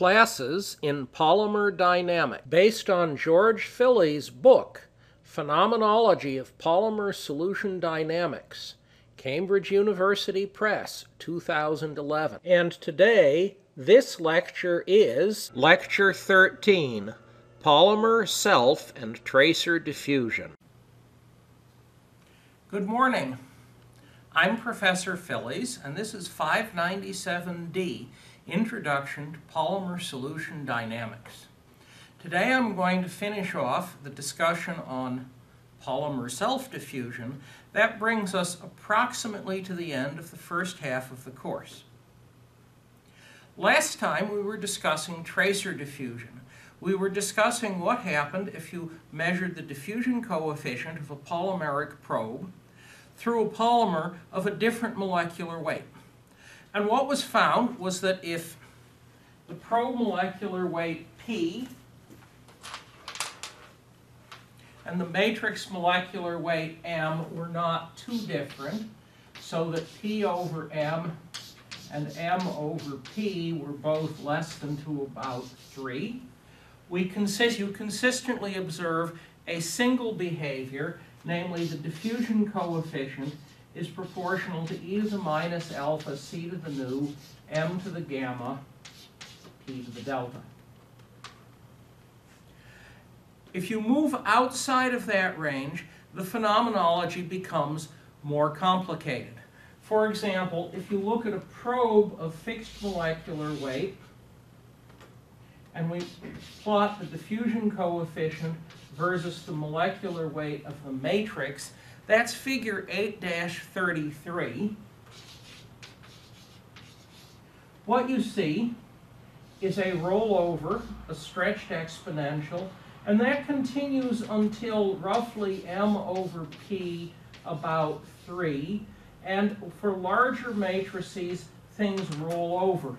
classes in polymer dynamics based on George Phillies' book, Phenomenology of Polymer Solution Dynamics, Cambridge University Press, 2011. And today, this lecture is Lecture 13 Polymer Self and Tracer Diffusion. Good morning. I'm Professor Phillies, and this is 597D Introduction to Polymer Solution Dynamics. Today I'm going to finish off the discussion on polymer self-diffusion. That brings us approximately to the end of the first half of the course. Last time we were discussing tracer diffusion. We were discussing what happened if you measured the diffusion coefficient of a polymeric probe through a polymer of a different molecular weight. And what was found was that if the promolecular weight P and the matrix molecular weight M were not too different, so that P over M and M over P were both less than to about 3, we consist, you consistently observe a single behavior, namely the diffusion coefficient is proportional to e to the minus alpha, c to the nu, m to the gamma, p to the delta. If you move outside of that range, the phenomenology becomes more complicated. For example, if you look at a probe of fixed molecular weight, and we plot the diffusion coefficient versus the molecular weight of the matrix, that's figure 8-33. What you see is a rollover, a stretched exponential, and that continues until roughly m over p about 3. And for larger matrices, things roll over.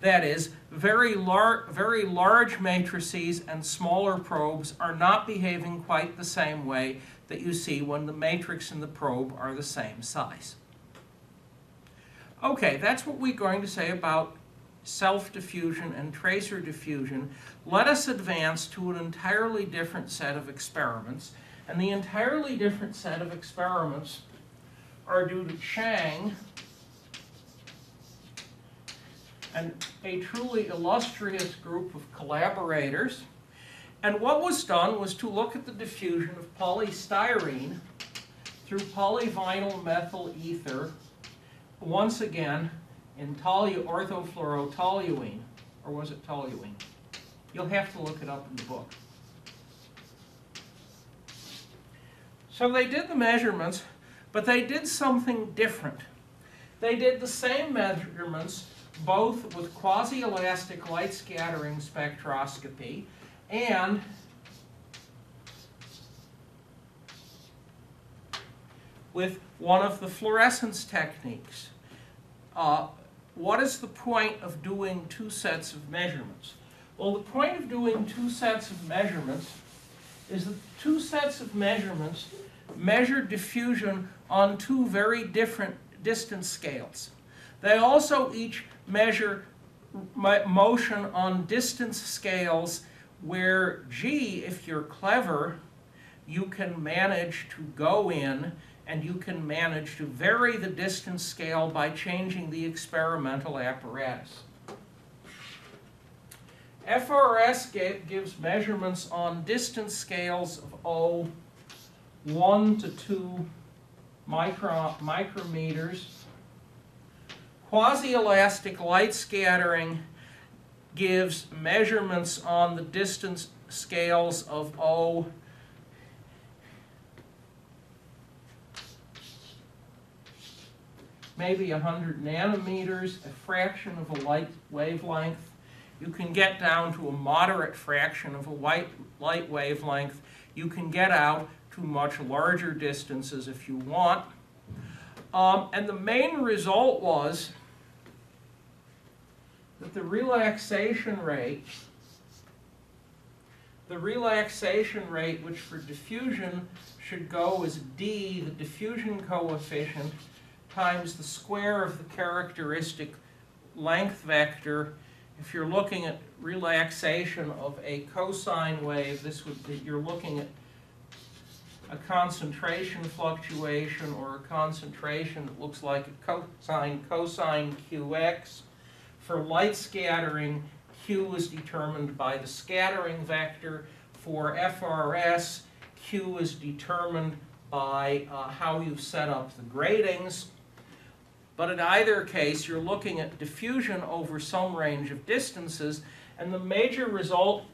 That is, very, lar very large matrices and smaller probes are not behaving quite the same way that you see when the matrix and the probe are the same size. Okay, that's what we're going to say about self-diffusion and tracer diffusion. Let us advance to an entirely different set of experiments. And the entirely different set of experiments are due to Chang and a truly illustrious group of collaborators. And what was done was to look at the diffusion of polystyrene through polyvinyl methyl ether, once again in tolu orthofluorotoluene, or was it toluene? You'll have to look it up in the book. So they did the measurements, but they did something different. They did the same measurements both with quasi-elastic light scattering spectroscopy and with one of the fluorescence techniques. Uh, what is the point of doing two sets of measurements? Well, the point of doing two sets of measurements is that two sets of measurements measure diffusion on two very different distance scales. They also each measure motion on distance scales where G, if you're clever, you can manage to go in and you can manage to vary the distance scale by changing the experimental apparatus. FRS gives measurements on distance scales of O, 1 to 2 micro micrometers. Quasi-elastic light scattering gives measurements on the distance scales of O maybe 100 nanometers, a fraction of a light wavelength. You can get down to a moderate fraction of a white light wavelength. You can get out to much larger distances if you want. Um, and the main result was that the relaxation rate, the relaxation rate, which for diffusion should go as d, the diffusion coefficient, times the square of the characteristic length vector, if you're looking at relaxation of a cosine wave, this would be, you're looking at a concentration fluctuation or a concentration that looks like a cosine cosine qx. For light scattering, q is determined by the scattering vector. For FRS, q is determined by uh, how you've set up the gratings. But in either case, you're looking at diffusion over some range of distances, and the major result,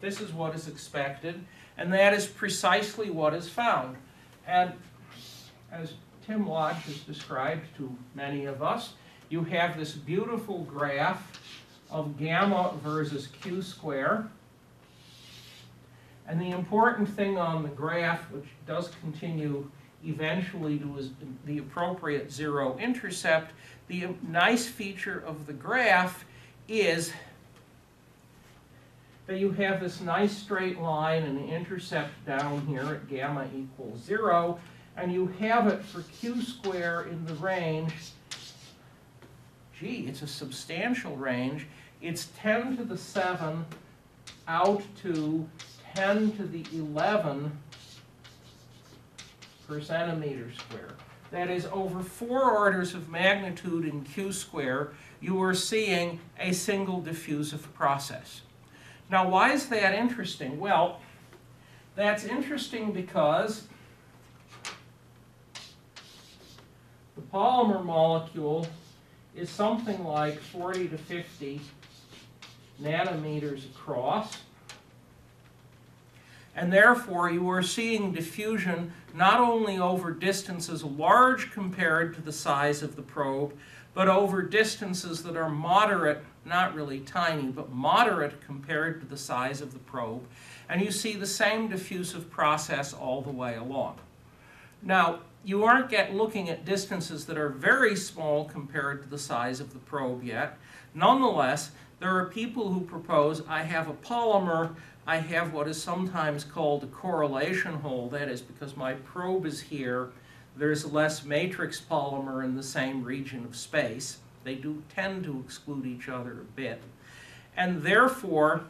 this is what is expected, and that is precisely what is found. And as Tim Lodge has described to many of us, you have this beautiful graph of gamma versus q square. And the important thing on the graph, which does continue eventually to the appropriate zero intercept, the nice feature of the graph is that you have this nice straight line and intercept down here at gamma equals zero, and you have it for q square in the range, gee, it's a substantial range, it's 10 to the 7 out to 10 to the 11 per centimeter square. That is over four orders of magnitude in q square, you are seeing a single diffusive process. Now, why is that interesting? Well, that's interesting because the polymer molecule is something like 40 to 50 nanometers across. And therefore, you are seeing diffusion not only over distances large compared to the size of the probe, but over distances that are moderate, not really tiny, but moderate compared to the size of the probe. And you see the same diffusive process all the way along. Now, you aren't yet looking at distances that are very small compared to the size of the probe yet. Nonetheless, there are people who propose I have a polymer, I have what is sometimes called a correlation hole. That is because my probe is here, there's less matrix polymer in the same region of space. They do tend to exclude each other a bit. And therefore,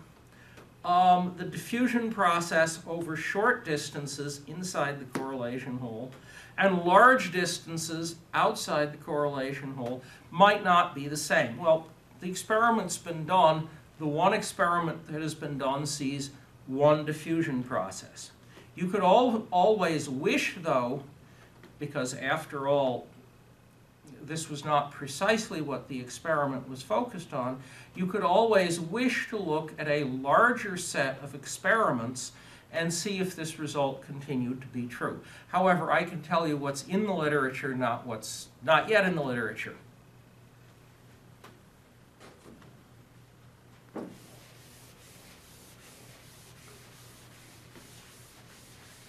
um, the diffusion process over short distances inside the correlation hole and large distances outside the correlation hole might not be the same. Well, the experiment's been done. The one experiment that has been done sees one diffusion process. You could all, always wish, though, because after all, this was not precisely what the experiment was focused on, you could always wish to look at a larger set of experiments and see if this result continued to be true. However, I can tell you what's in the literature, not what's not yet in the literature.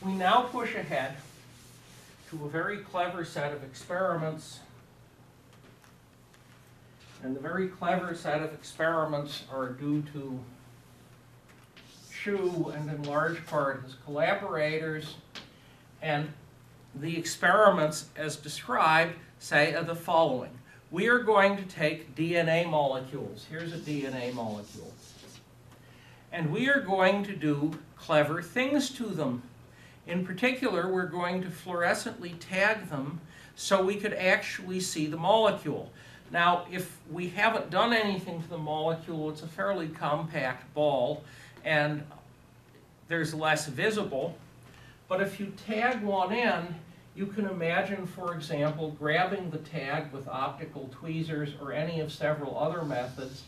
We now push ahead to a very clever set of experiments. And the very clever set of experiments are due to And in large part his collaborators. And the experiments as described say the following. We are going to take DNA molecules. Here's a DNA molecule. And we are going to do clever things to them. In particular, we're going to fluorescently tag them so we could actually see the molecule. Now, if we haven't done anything to the molecule, it's a fairly compact ball, and there's less visible. But if you tag one in, you can imagine, for example, grabbing the tag with optical tweezers or any of several other methods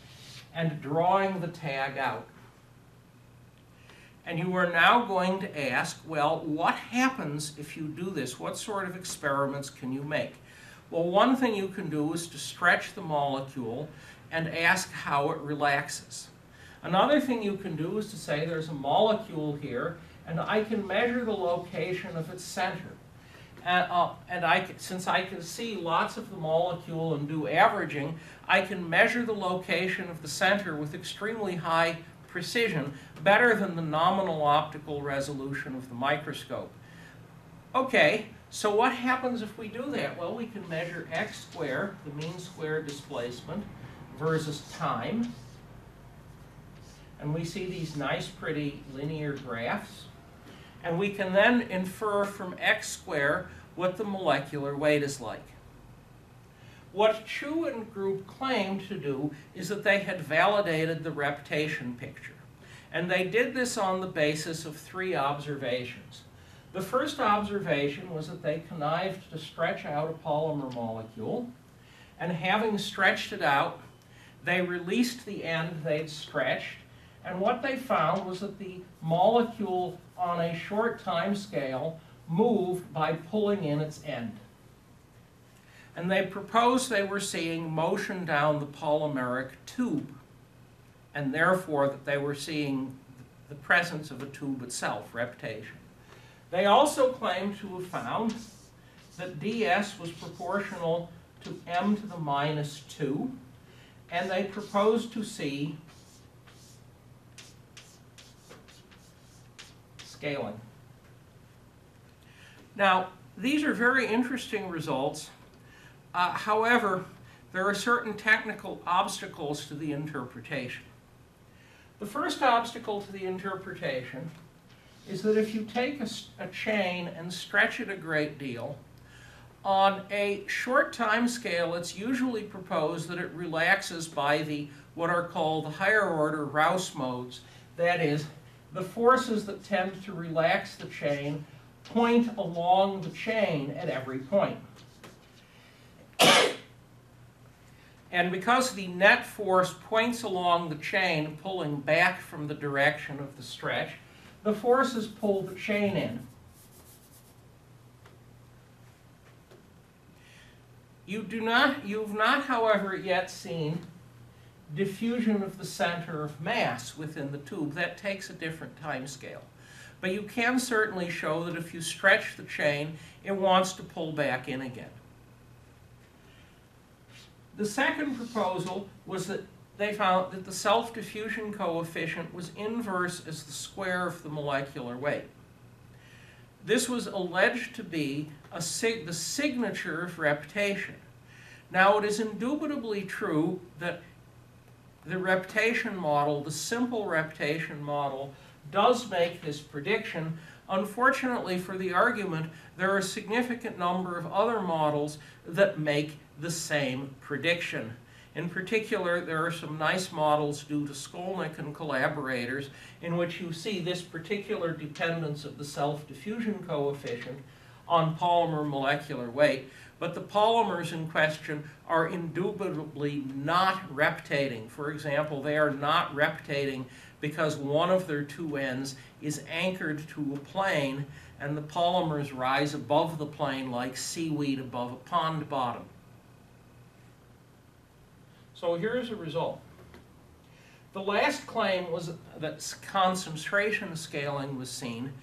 and drawing the tag out. And you are now going to ask, well, what happens if you do this? What sort of experiments can you make? Well, one thing you can do is to stretch the molecule and ask how it relaxes. Another thing you can do is to say there's a molecule here and I can measure the location of its center. And, uh, and I, since I can see lots of the molecule and do averaging, I can measure the location of the center with extremely high precision, better than the nominal optical resolution of the microscope. Okay, so what happens if we do that? Well, we can measure x squared, the mean square displacement, versus time. And we see these nice pretty linear graphs. And we can then infer from x squared what the molecular weight is like. What Chu and group claimed to do is that they had validated the reptation picture. And they did this on the basis of three observations. The first observation was that they connived to stretch out a polymer molecule, and having stretched it out, they released the end they'd stretched, and what they found was that the molecule on a short time scale moved by pulling in its end. And they proposed they were seeing motion down the polymeric tube, and therefore that they were seeing the presence of a tube itself, reptation. They also claimed to have found that ds was proportional to m to the minus 2, and they proposed to see scaling. Now, these are very interesting results. Uh, however, there are certain technical obstacles to the interpretation. The first obstacle to the interpretation is that if you take a, a, chain and stretch it a great deal, on a short time scale, it's usually proposed that it relaxes by the what are called higher order Rouse modes. That is, the forces that tend to relax the chain point along the chain at every point. and because the net force points along the chain, pulling back from the direction of the stretch, the forces pull the chain in. You do not, you've not, however, yet seen diffusion of the center of mass within the tube. That takes a different time scale. But you can certainly show that if you stretch the chain, it wants to pull back in again. The second proposal was that they found that the self-diffusion coefficient was inverse as the square of the molecular weight. This was alleged to be sig the signature of reptation. Now, it is indubitably true that the reptation model, the simple reptation model, does make this prediction. Unfortunately for the argument, there are a significant number of other models that make the same prediction. In particular, there are some nice models due to Skolnick and collaborators in which you see this particular dependence of the self-diffusion coefficient on polymer molecular weight, but the polymers in question are indubitably not reptating. For example, they are not reptating because one of their two ends is anchored to a plane and the polymers rise above the plane like seaweed above a pond bottom. So here's the result. The last claim was that concentration scaling was seen.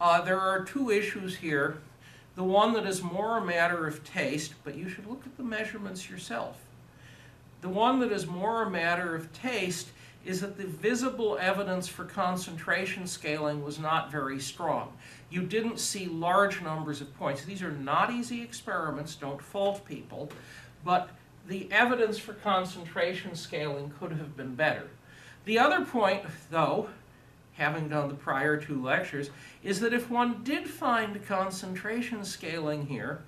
Uh, there are two issues here. The one that is more a matter of taste, but you should look at the measurements yourself. The one that is more a matter of taste is that the visible evidence for concentration scaling was not very strong. You didn't see large numbers of points. These are not easy experiments, don't fault people, but the evidence for concentration scaling could have been better. The other point, though, having done the prior two lectures, is that if one did find concentration scaling here,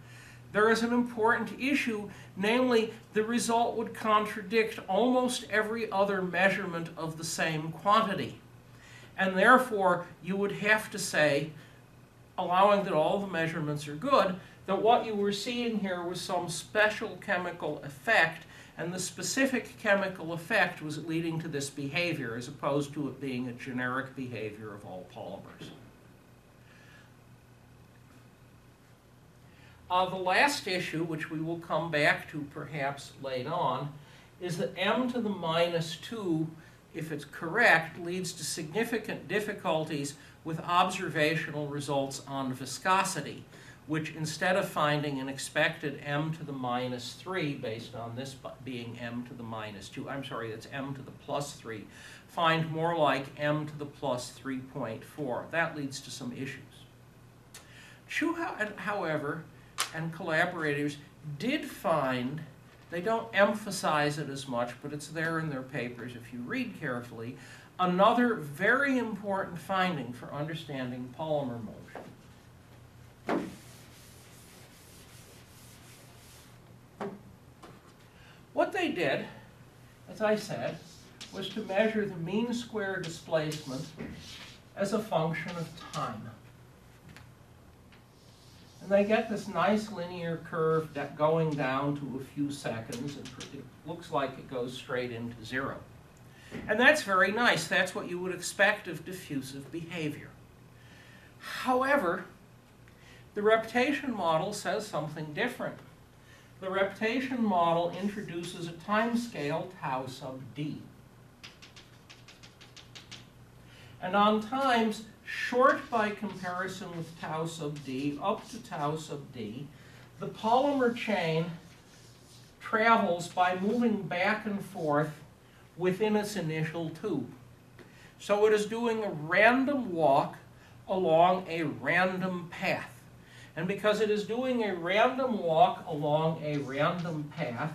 there is an important issue, namely the result would contradict almost every other measurement of the same quantity. And therefore, you would have to say, allowing that all the measurements are good, that what you were seeing here was some special chemical effect, and the specific chemical effect was leading to this behavior, as opposed to it being a generic behavior of all polymers. Uh, the last issue, which we will come back to perhaps later on, is that m to the minus 2, if it's correct, leads to significant difficulties with observational results on viscosity, which instead of finding an expected m to the minus 3, based on this being m to the minus 2, I'm sorry, that's m to the plus 3, find more like m to the plus 3.4. That leads to some issues. Chu, however, and collaborators did find They don't emphasize it as much, but it's there in their papers if you read carefully. Another very important finding for understanding polymer motion. What they did, as I said, was to measure the mean square displacement as a function of time. And they get this nice linear curve going down to a few seconds. It looks like it goes straight into zero. And that's very nice. That's what you would expect of diffusive behavior. However, the reptation model says something different. The reptation model introduces a time scale tau sub d. And on times short by comparison with tau sub d up to tau sub d, the polymer chain travels by moving back and forth within its initial tube. So it is doing a random walk along a random path. And because it is doing a random walk along a random path,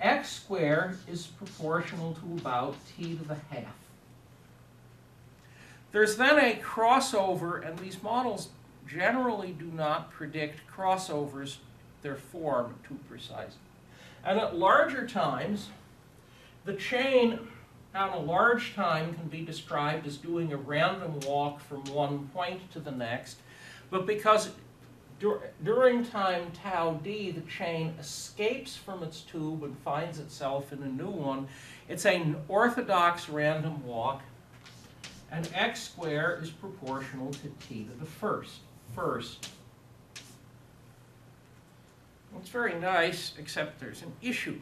x squared is proportional to about t to the half. There's then a crossover, and these models generally do not predict crossovers, their form too precisely. And at larger times, the chain on a large time can be described as doing a random walk from one point to the next, but because dur during time tau d, the chain escapes from its tube and finds itself in a new one, it's an orthodox random walk, and x squared is proportional to t to the first. First. It's very nice, except there's an issue.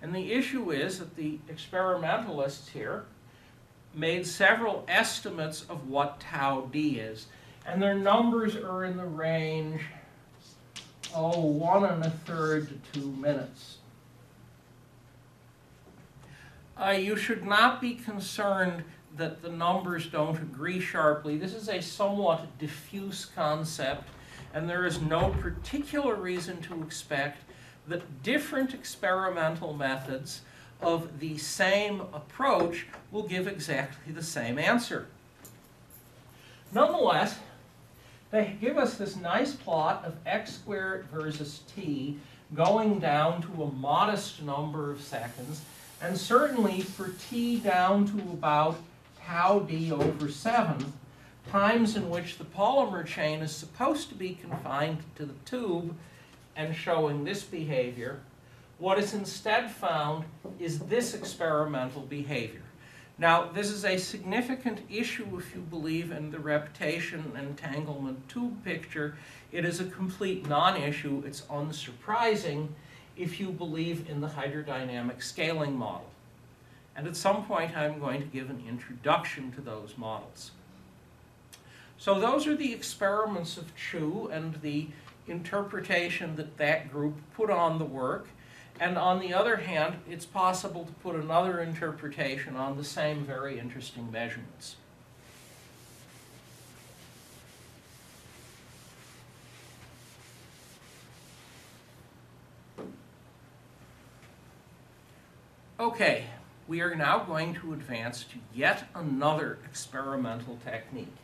And the issue is that the experimentalists here made several estimates of what tau d is. And their numbers are in the range, oh, one and a third to two minutes. Uh, you should not be concerned that the numbers don't agree sharply. This is a somewhat diffuse concept, and there is no particular reason to expect that different experimental methods of the same approach will give exactly the same answer. Nonetheless, they give us this nice plot of x squared versus t going down to a modest number of seconds, and certainly for t down to about tau d over 7, times in which the polymer chain is supposed to be confined to the tube and showing this behavior, what is instead found is this experimental behavior. Now, this is a significant issue if you believe in the reptation entanglement tube picture. It is a complete non-issue. It's unsurprising if you believe in the hydrodynamic scaling model. And at some point, I'm going to give an introduction to those models. So those are the experiments of Chu and the interpretation that that group put on the work. And on the other hand, it's possible to put another interpretation on the same very interesting measurements. Okay, we are now going to advance to yet another experimental technique.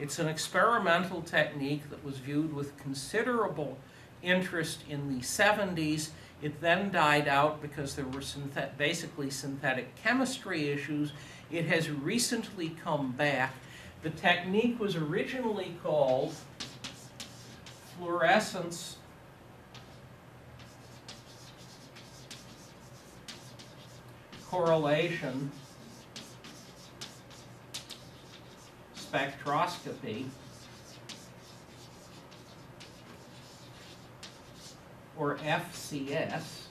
It's an experimental technique that was viewed with considerable interest in the 70s. It then died out because there were synthet basically synthetic chemistry issues. It has recently come back. The technique was originally called fluorescence correlation spectroscopy or FCS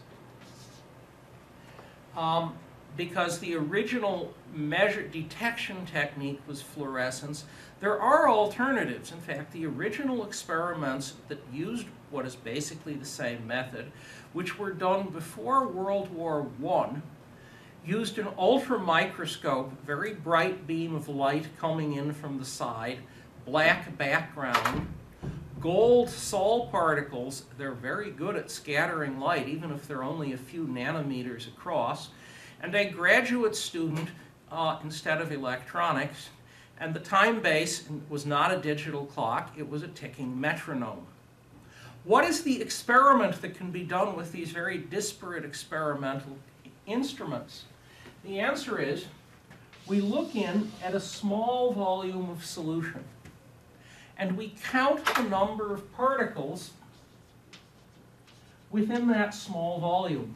um, because the original measure detection technique was fluorescence. There are alternatives. In fact, the original experiments that used what is basically the same method, which were done before World War I, used an ultra microscope, very bright beam of light coming in from the side, black background, gold Sol particles, they're very good at scattering light, even if they're only a few nanometers across. And a graduate student, uh, instead of electronics, and the time base was not a digital clock, it was a ticking metronome. What is the experiment that can be done with these very disparate experimental instruments? The answer is, we look in at a small volume of solution and we count the number of particles within that small volume.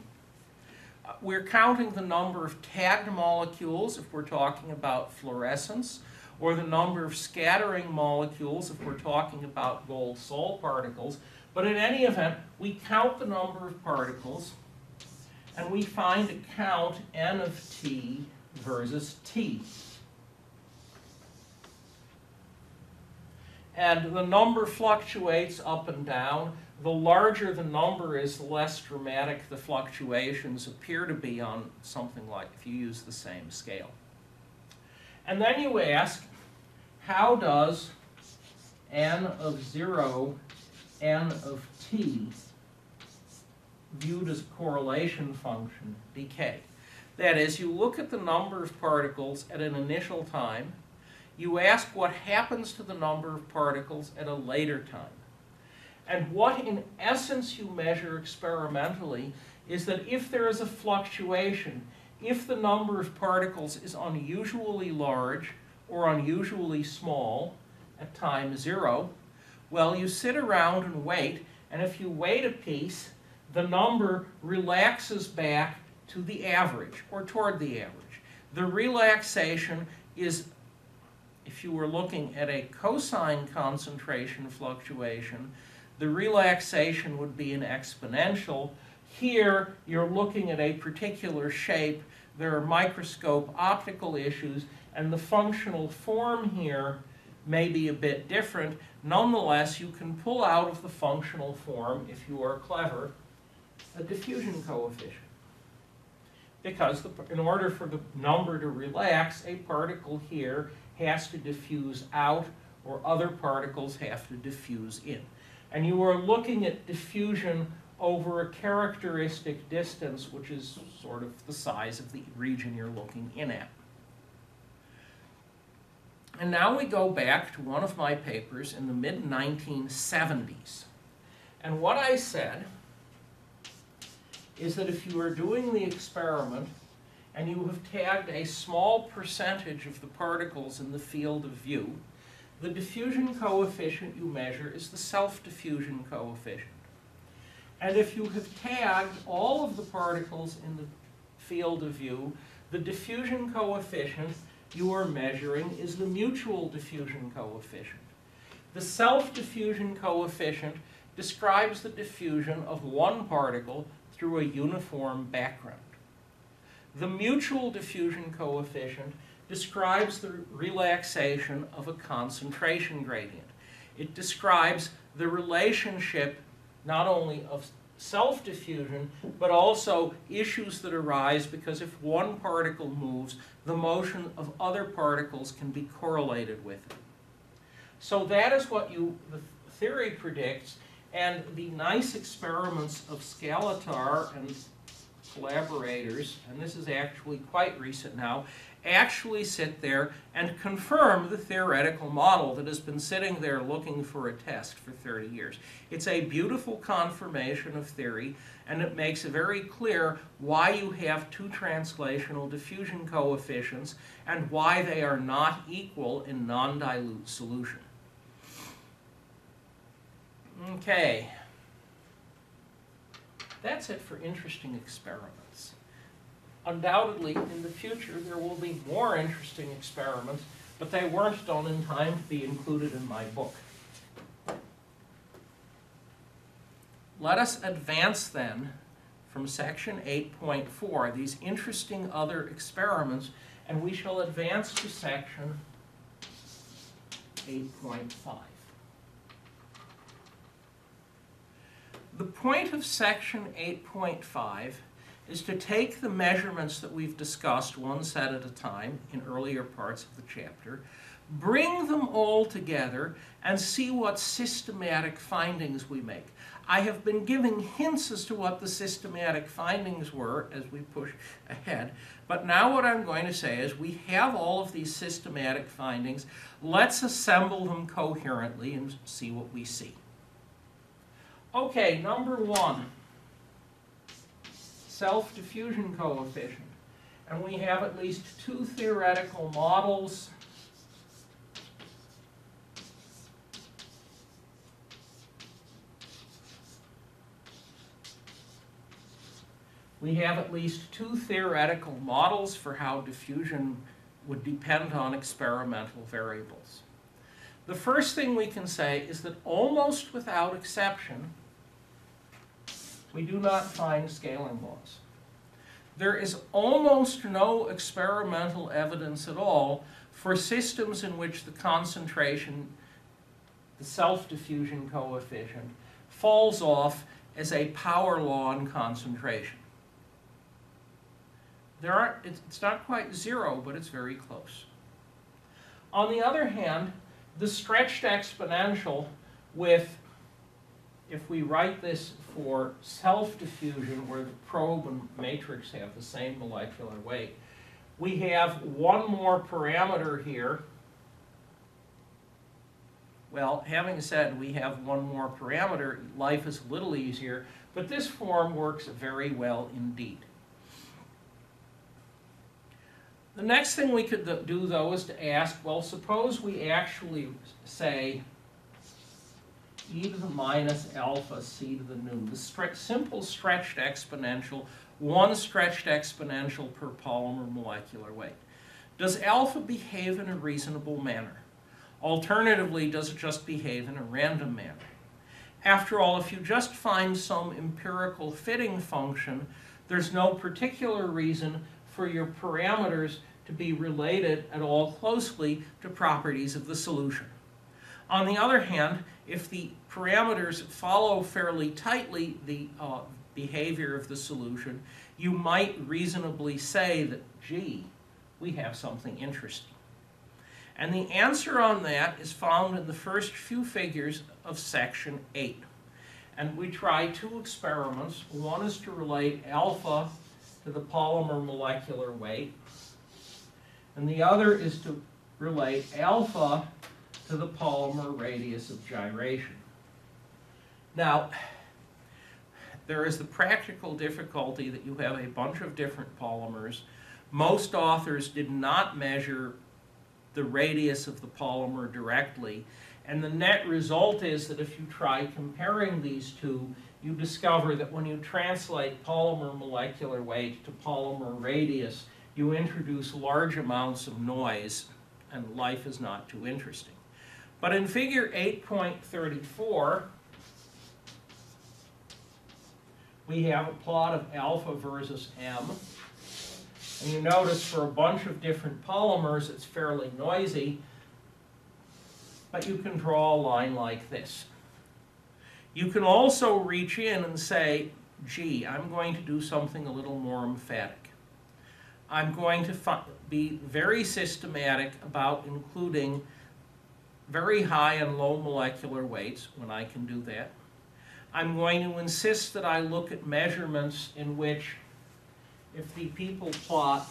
Uh, We're counting the number of tagged molecules if we're talking about fluorescence, or the number of scattering molecules if we're talking about gold Sol particles. But in any event, we count the number of particles, and we find a count n of t versus t. And the number fluctuates up and down. The larger the number is, the less dramatic the fluctuations appear to be on something like if you use the same scale. And then you ask, how does n of 0, n of t, viewed as a correlation function, decay? That is, you look at the number of particles at an initial time, you ask what happens to the number of particles at a later time. And what in essence you measure experimentally is that if there is a fluctuation, if the number of particles is unusually large or unusually small at time zero, well, you sit around and wait, and if you wait a piece, the number relaxes back to the average or toward the average. The relaxation is if you were looking at a cosine concentration fluctuation, the relaxation would be an exponential. Here, you're looking at a particular shape. There are microscope optical issues, and the functional form here may be a bit different. Nonetheless, you can pull out of the functional form, if you are clever, a diffusion coefficient. Because the, in order for the number to relax, a particle here has to diffuse out or other particles have to diffuse in. And you are looking at diffusion over a characteristic distance, which is sort of the size of the region you're looking in at. And now we go back to one of my papers in the mid-1970s. And what I said is that if you are doing the experiment and you have tagged a small percentage of the particles in the field of view, the diffusion coefficient you measure is the self-diffusion coefficient. And if you have tagged all of the particles in the field of view, the diffusion coefficient you are measuring is the mutual diffusion coefficient. The self-diffusion coefficient describes the diffusion of one particle through a uniform background. The mutual diffusion coefficient describes the relaxation of a concentration gradient. It describes the relationship not only of self-diffusion, but also issues that arise because if one particle moves, the motion of other particles can be correlated with it. So that is what you, the theory predicts, and the nice experiments of Scalettar and collaborators, and this is actually quite recent now, actually sit there and confirm the theoretical model that has been sitting there looking for a test for 30 years. It's a beautiful confirmation of theory, and it makes it very clear why you have two translational diffusion coefficients and why they are not equal in non-dilute solution. Okay. That's it for interesting experiments. Undoubtedly, in the future, there will be more interesting experiments, but they weren't done in time to be included in my book. Let us advance then from section 8.4, these interesting other experiments, and we shall advance to section 8.5. The point of section 8.5 is to take the measurements that we've discussed one set at a time in earlier parts of the chapter, bring them all together, and see what systematic findings we make. I have been giving hints as to what the systematic findings were as we push ahead, but now what I'm going to say is we have all of these systematic findings. Let's assemble them coherently and see what we see. Okay, number one, self-diffusion coefficient. And we have at least two theoretical models We have at least two theoretical models for how diffusion would depend on experimental variables. The first thing we can say is that almost without exception, we do not find scaling laws. There is almost no experimental evidence at all for systems in which the concentration, the self-diffusion coefficient, falls off as a power law in concentration. There aren't, it's not quite zero, but it's very close. On the other hand, the stretched exponential with, if we write this for self-diffusion, where the probe and matrix have the same molecular weight, we have one more parameter here. Well, having said we have one more parameter, life is a little easier, but this form works very well indeed. The next thing we could do, though, is to ask, well, suppose we actually say e to the minus alpha c to the nu, the stre simple stretched exponential, one stretched exponential per polymer molecular weight. Does alpha behave in a reasonable manner? Alternatively, does it just behave in a random manner? After all, if you just find some empirical fitting function, there's no particular reason for your parameters to be related at all closely to properties of the solution. On the other hand, if the parameters follow fairly tightly the uh, behavior of the solution, you might reasonably say that, gee, we have something interesting. And the answer on that is found in the first few figures of section 8. And we try two experiments. One is to relate alpha to the polymer molecular weight, and the other is to relate alpha to the polymer radius of gyration. Now, there is the practical difficulty that you have a bunch of different polymers. Most authors did not measure the radius of the polymer directly, and the net result is that if you try comparing these two, you discover that when you translate polymer molecular weight to polymer radius, you introduce large amounts of noise, and life is not too interesting. But in figure 8.34, we have a plot of alpha versus m. And you notice for a bunch of different polymers, it's fairly noisy, but you can draw a line like this. You can also reach in and say, gee, I'm going to do something a little more emphatic. I'm going to be very systematic about including very high and low molecular weights when I can do that. I'm going to insist that I look at measurements in which if the people plot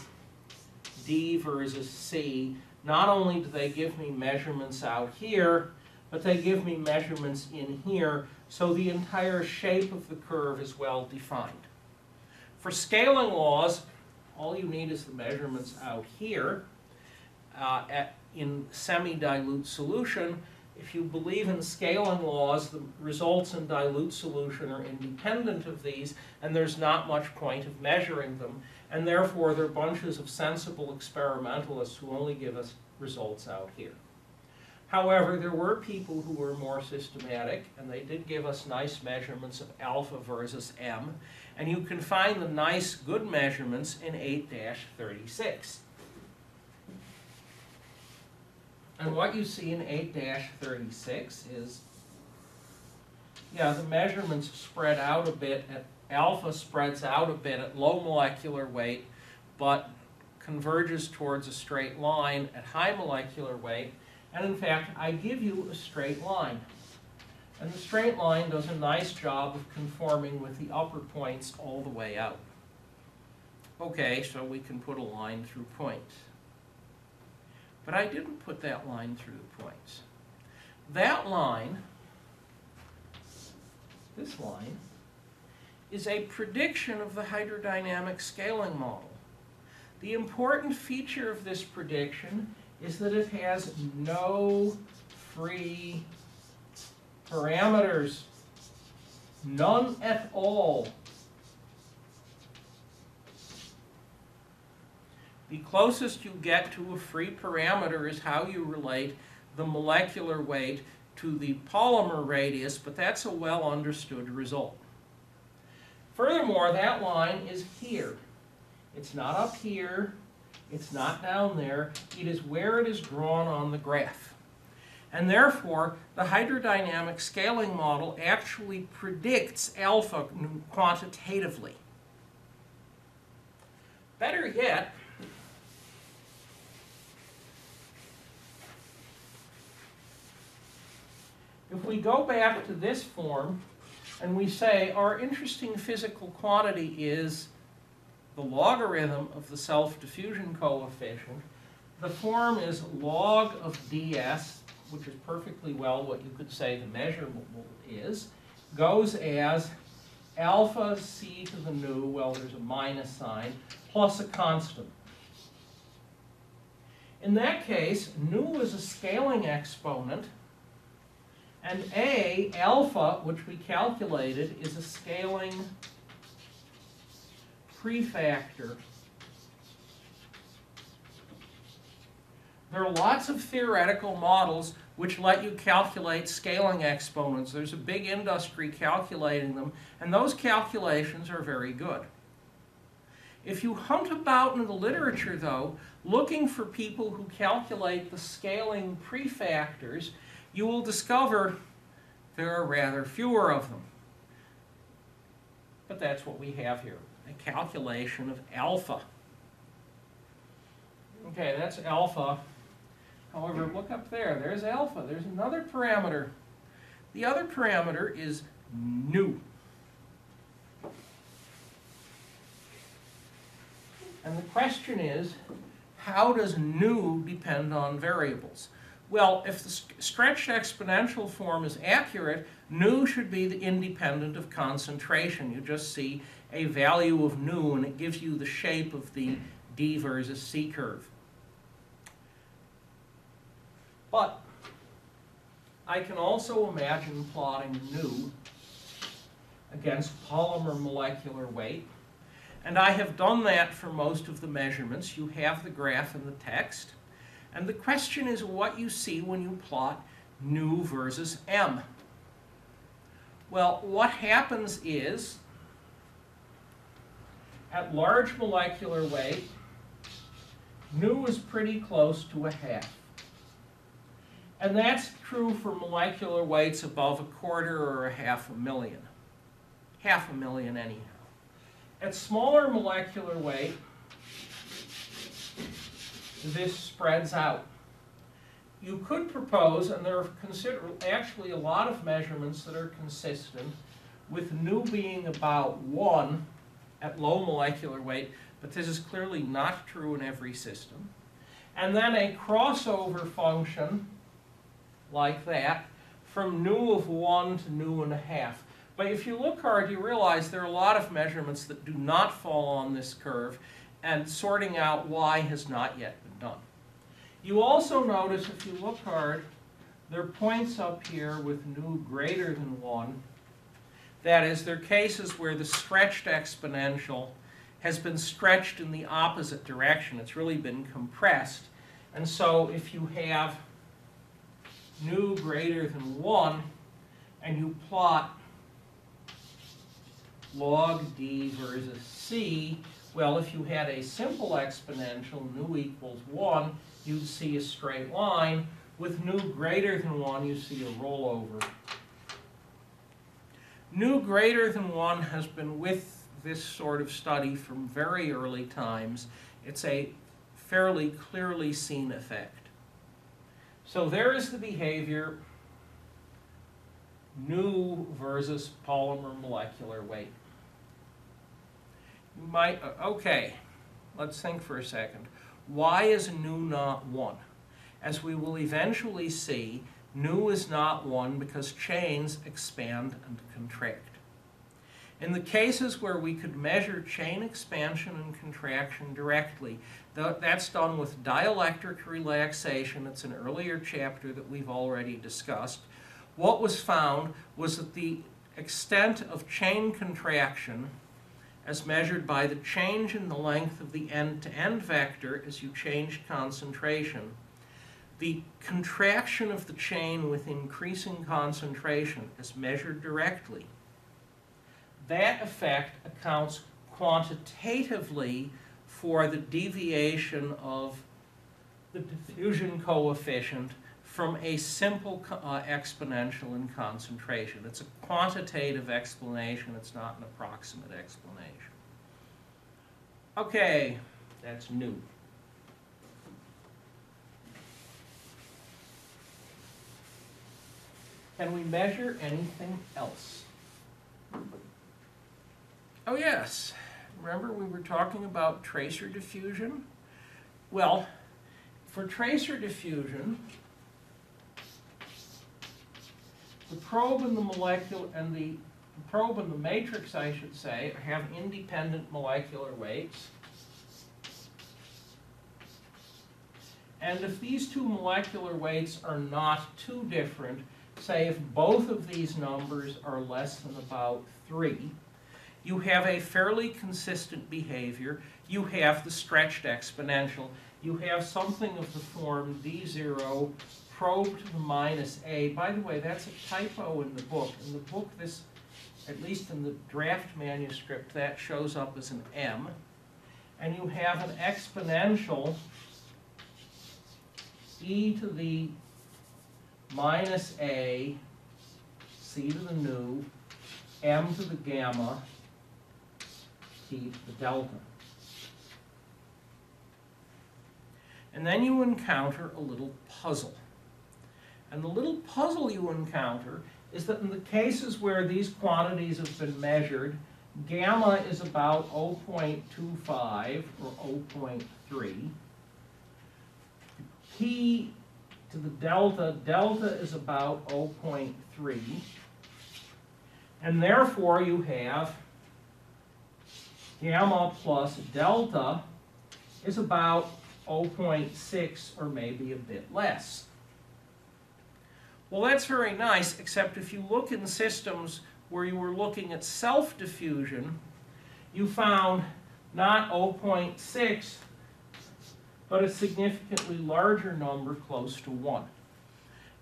D versus C, not only do they give me measurements out here, but they give me measurements in here, so the entire shape of the curve is well defined. For scaling laws, all you need is the measurements out here uh, at, in semi-dilute solution. If you believe in scaling laws, the results in dilute solution are independent of these, and there's not much point of measuring them. And therefore, they're bunches of sensible experimentalists who only give us results out here. However, there were people who were more systematic, and they did give us nice measurements of alpha versus m, and you can find the nice, good measurements in 8-36. And what you see in 8-36 is, yeah, the measurements spread out a bit at alpha spreads out a bit at low molecular weight, but converges towards a straight line at high molecular weight. And in fact, I give you a straight line. And the straight line does a nice job of conforming with the upper points all the way out. Okay, so we can put a line through points. But I didn't put that line through the points. That line, this line, is a prediction of the hydrodynamic scaling model. The important feature of this prediction is that it has no free parameters. None at all. The closest you get to a free parameter is how you relate the molecular weight to the polymer radius, but that's a well understood result. Furthermore, that line is here. It's not up here, it's not down there, it is where it is drawn on the graph. And therefore, the hydrodynamic scaling model actually predicts alpha quantitatively. Better yet, if we go back to this form and we say our interesting physical quantity is the logarithm of the self-diffusion coefficient, the form is log of ds, which is perfectly well what you could say the measurable is, goes as alpha c to the nu, well there's a minus sign, plus a constant. In that case, nu is a scaling exponent, and A, alpha, which we calculated, is a scaling prefactor. There are lots of theoretical models which let you calculate scaling exponents. There's a big industry calculating them, and those calculations are very good. If you hunt about in the literature, though, looking for people who calculate the scaling prefactors, you will discover there are rather fewer of them. But that's what we have here, a calculation of alpha. Okay, that's alpha. However, look up there, there's alpha, there's another parameter. The other parameter is nu. And the question is, how does nu depend on variables? Well, if the stretched exponential form is accurate, nu should be the independent of concentration. You just see a value of nu and it gives you the shape of the d versus c curve. But I can also imagine plotting nu against polymer molecular weight. And I have done that for most of the measurements. You have the graph in the text. And the question is what you see when you plot nu versus m. Well, what happens is, at large molecular weight, nu is pretty close to a half. And that's true for molecular weights above a quarter or a half a million. Half a million anyhow. At smaller molecular weight, this spreads out. You could propose, and there are actually a lot of measurements that are consistent with nu being about 1 at low molecular weight, but this is clearly not true in every system. And then a crossover function like that from nu of 1 to nu and a half. But if you look hard, you realize there are a lot of measurements that do not fall on this curve, and sorting out why has not yet been. You also notice, if you look hard, there are points up here with nu greater than 1. That is, there are cases where the stretched exponential has been stretched in the opposite direction. It's really been compressed. And so if you have nu greater than 1, and you plot log d versus c, well, if you had a simple exponential, nu equals 1, you'd see a straight line. With nu greater than 1, you see a rollover. Nu greater than 1 has been with this sort of study from very early times. It's a fairly clearly seen effect. So there is the behavior nu versus polymer molecular weight. You might, uh, okay, let's think for a second. Why is nu not 1? As we will eventually see, nu is not 1 because chains expand and contract. In the cases where we could measure chain expansion and contraction directly, that's done with dielectric relaxation. It's an earlier chapter that we've already discussed. What was found was that the extent of chain contraction as measured by the change in the length of the end-to-end -end vector as you change concentration. The contraction of the chain with increasing concentration is measured directly. That effect accounts quantitatively for the deviation of the diffusion coefficient from a simple uh, exponential in concentration. It's a quantitative explanation, it's not an approximate explanation. Okay, that's nu. Can we measure anything else? Oh yes, remember we were talking about tracer diffusion? Well, for tracer diffusion, the probe and the molecular and the probe and the matrix, I should say, have independent molecular weights. And if these two molecular weights are not too different, say if both of these numbers are less than about 3, you have a fairly consistent behavior. You have the stretched exponential. You have something of the form d0 probe to the minus a. By the way, that's a typo in the book. In the book, this, at least in the draft manuscript, that shows up as an m. And you have an exponential e to the minus a, c to the nu, m to the gamma, t to the delta. And then you encounter a little puzzle. And the little puzzle you encounter is that in the cases where these quantities have been measured, gamma is about 0.25 or 0.3. P to the delta, delta is about 0.3. And therefore you have gamma plus delta is about 0.6 or maybe a bit less. Well, that's very nice, except if you look in systems where you were looking at self-diffusion, you found not 0.6, but a significantly larger number close to 1.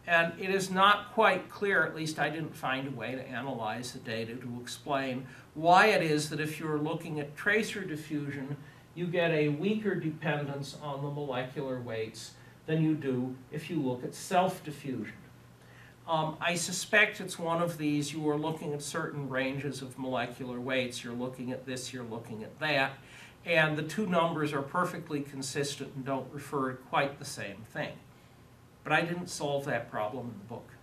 And it is not quite clear, at least I didn't find a way to analyze the data to explain why it is that if you're looking at tracer diffusion, you get a weaker dependence on the molecular weights than you do if you look at self-diffusion. Um, I suspect it's one of these, you are looking at certain ranges of molecular weights, you're looking at this, you're looking at that, and the two numbers are perfectly consistent and don't refer to quite the same thing. But I didn't solve that problem in the book.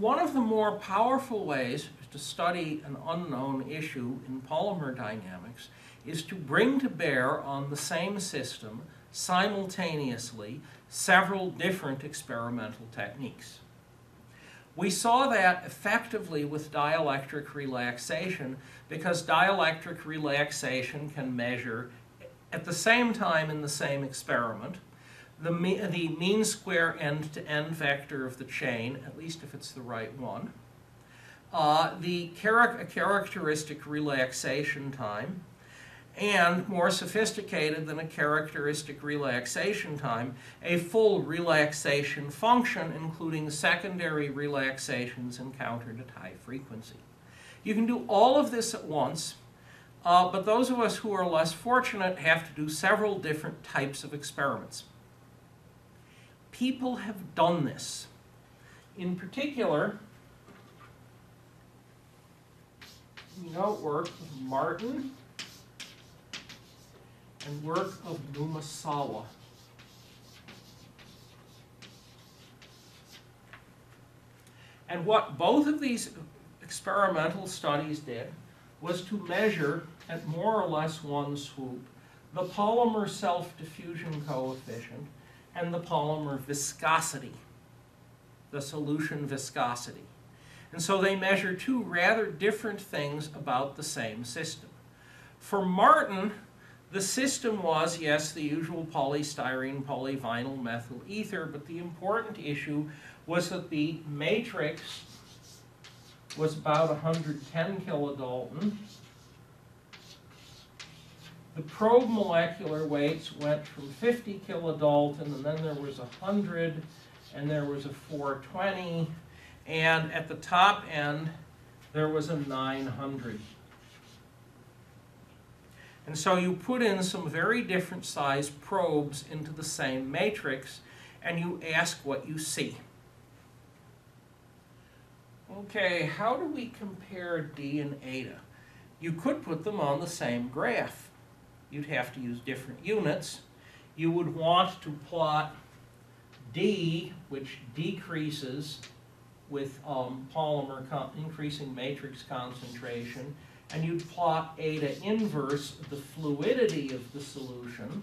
One of the more powerful ways to study an unknown issue in polymer dynamics is to bring to bear on the same system simultaneously several different experimental techniques. We saw that effectively with dielectric relaxation because dielectric relaxation can measure at the same time in the same experiment the, the mean square end-to-end -end vector of the chain, at least if it's the right one, uh, the char characteristic relaxation time, and more sophisticated than a characteristic relaxation time, a full relaxation function, including secondary relaxations encountered at high frequency. You can do all of this at once. Uh, but those of us who are less fortunate have to do several different types of experiments. People have done this. In particular, we note work of Martin and work of Numasawa. And what both of these experimental studies did was to measure at more or less one swoop the polymer self-diffusion coefficient and the polymer viscosity, the solution viscosity. And so they measure two rather different things about the same system. For Martin, the system was, yes, the usual polystyrene polyvinyl methyl ether, but the important issue was that the matrix was about 110 kilodalton. The probe molecular weights went from 50 kilodalton, and then there was 100, and there was a 420, and at the top end, there was a 900. And so you put in some very different size probes into the same matrix, and you ask what you see. Okay, how do we compare D and eta? You could put them on the same graph. You'd have to use different units. You would want to plot D, which decreases with um, polymer increasing matrix concentration, and you'd plot eta inverse the fluidity of the solution,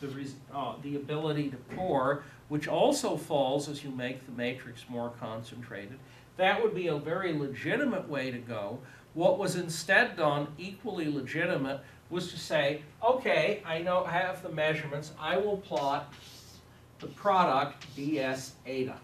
the, uh, the ability to pour, which also falls as you make the matrix more concentrated. That would be a very legitimate way to go. What was instead done, equally legitimate, was to say, okay, I know I have the measurements, I will plot the product ds eta.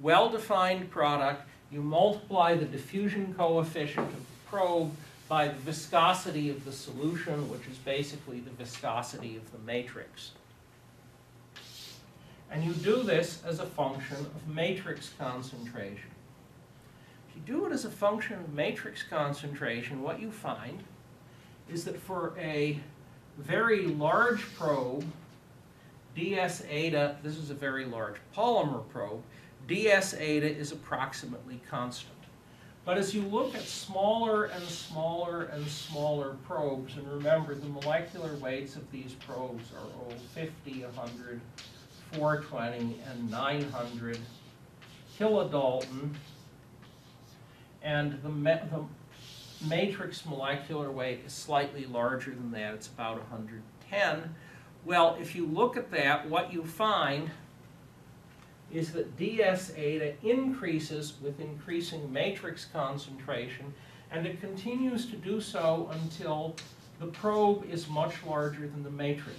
Well-defined product, you multiply the diffusion coefficient of the probe by the viscosity of the solution, which is basically the viscosity of the matrix. And you do this as a function of matrix concentration. If you do it as a function of matrix concentration, what you find is that for a very large probe, ds eta, this is a very large polymer probe, ds eta is approximately constant. But as you look at smaller and smaller and smaller probes, and remember the molecular weights of these probes are oh, 50, 100, 420 and 900 kilodalton. And the, the matrix molecular weight is slightly larger than that. It's about 110. Well, if you look at that, what you find is that ds eta increases with increasing matrix concentration, and it continues to do so until the probe is much larger than the matrix.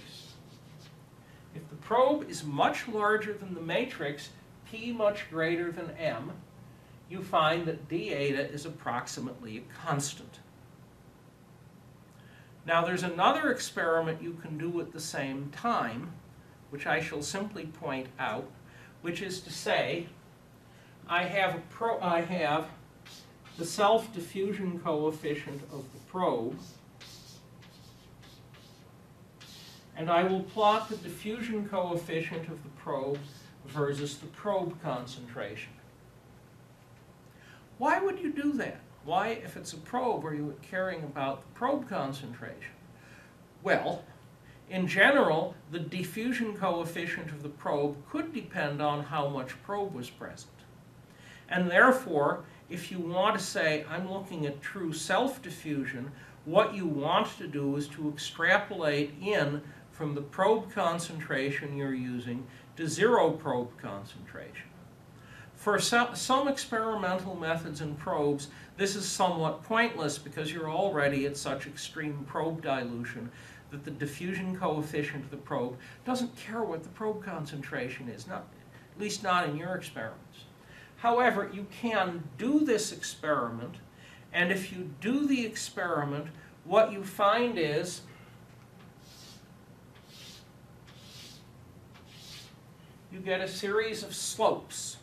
If the probe is much larger than the matrix, P much greater than M, you find that d eta is approximately a constant. Now there's another experiment you can do at the same time, which I shall simply point out, which is to say, I have, pro I have the self-diffusion coefficient of the probe, and I will plot the diffusion coefficient of the probe versus the probe concentration. Why would you do that? Why, if it's a probe, are you caring about the probe concentration? Well, in general, the diffusion coefficient of the probe could depend on how much probe was present. And therefore, if you want to say, I'm looking at true self-diffusion, what you want to do is to extrapolate in from the probe concentration you're using to zero probe concentration. For some experimental methods and probes, this is somewhat pointless because you're already at such extreme probe dilution that the diffusion coefficient of the probe doesn't care what the probe concentration is, not, at least not in your experiments. However, you can do this experiment, and if you do the experiment, what you find is you get a series of slopes.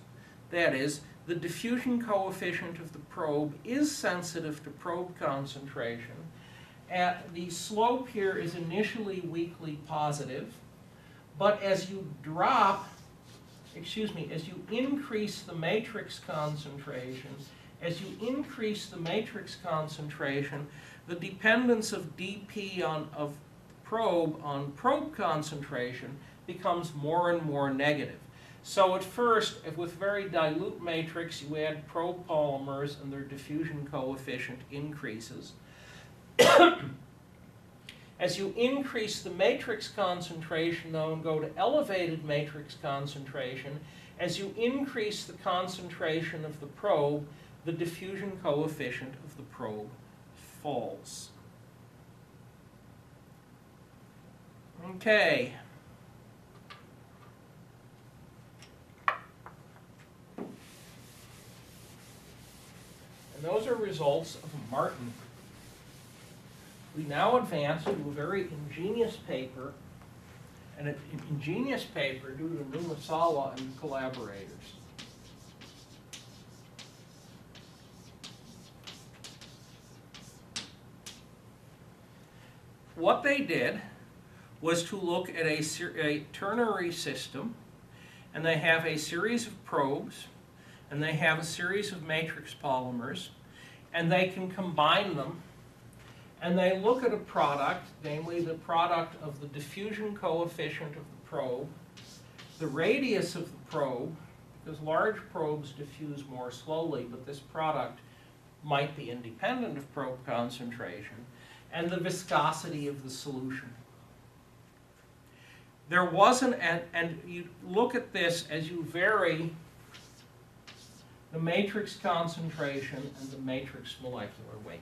That is, the diffusion coefficient of the probe is sensitive to probe concentration. At the slope here is initially weakly positive, but as you drop, excuse me, as you increase the matrix concentration, as you increase the matrix concentration, the dependence of dP on, of probe on probe concentration becomes more and more negative. So at first, with very dilute matrix, you add probe polymers and their diffusion coefficient increases. As you increase the matrix concentration, though, and go to elevated matrix concentration, as you increase the concentration of the probe, the diffusion coefficient of the probe falls. Okay. And those are results of Martin. We now advance to a very ingenious paper, and an ingenious paper due to Numasawa and collaborators. What they did was to look at a, a ternary system, and they have a series of probes, and they have a series of matrix polymers, and they can combine them, and they look at a product, namely the product of the diffusion coefficient of the probe, the radius of the probe, because large probes diffuse more slowly, but this product might be independent of probe concentration, and the viscosity of the solution. There wasn't, and, and you look at this as you vary the matrix concentration and the matrix molecular weight.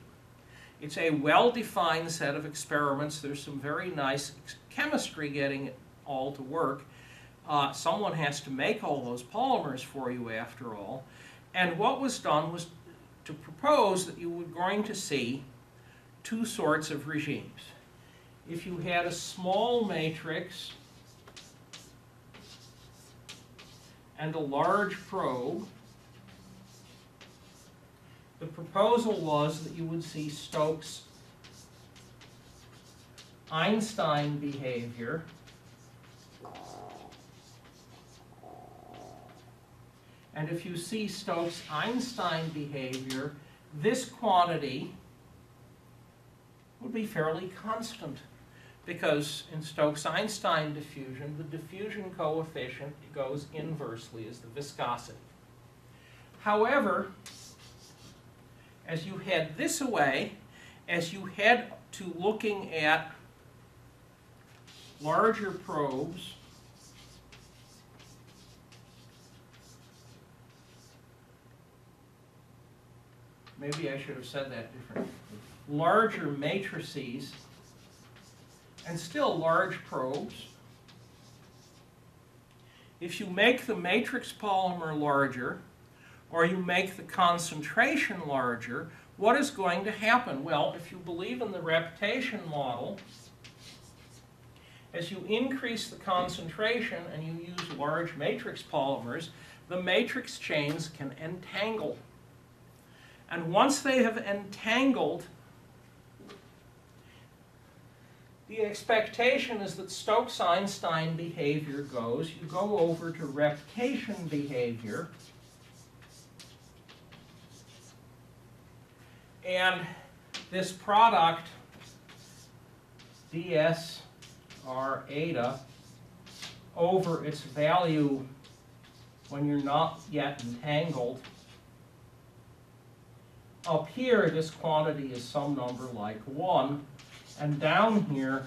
It's a well-defined set of experiments. There's some very nice chemistry getting it all to work. Uh, someone has to make all those polymers for you after all. And what was done was to propose that you were going to see two sorts of regimes. If you had a small matrix and a large probe, the proposal was that you would see Stokes Einstein behavior and if you see Stokes Einstein behavior this quantity would be fairly constant because in Stokes-Einstein diffusion, the diffusion coefficient goes inversely as the viscosity. However, as you head this way, as you head to looking at larger probes, maybe I should have said that differently larger matrices and still large probes. If you make the matrix polymer larger, or you make the concentration larger, what is going to happen? Well, if you believe in the reptation model, as you increase the concentration and you use large matrix polymers, the matrix chains can entangle. And once they have entangled, the expectation is that Stokes-Einstein behavior goes, you go over to reptation behavior, and this product, ds r eta, over its value when you're not yet entangled, up here this quantity is some number like 1, and down here,